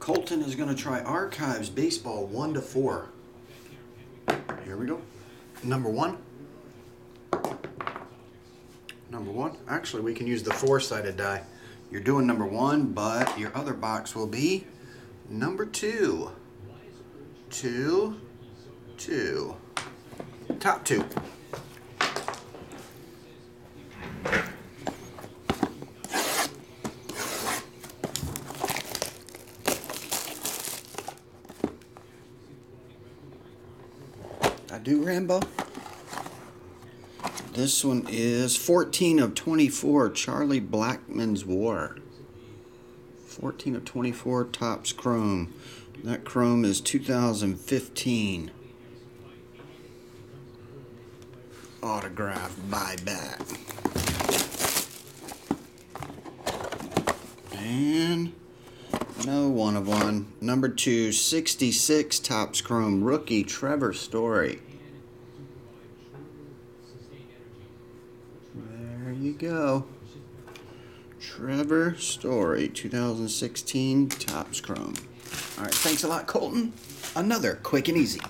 Colton is going to try Archives Baseball 1 to 4. Here we go. Number 1. Number 1. Actually, we can use the four-sided die. You're doing number 1, but your other box will be number 2. 2 2. Top 2. I do, Rambo. This one is 14 of 24, Charlie Blackmon's War. 14 of 24, Topps Chrome. That Chrome is 2015. Autograph buyback. And no one of one. Number two, 66 Topps Chrome rookie Trevor Story. There you go. Trevor Story, 2016 Topps Chrome. All right, thanks a lot, Colton. Another quick and easy.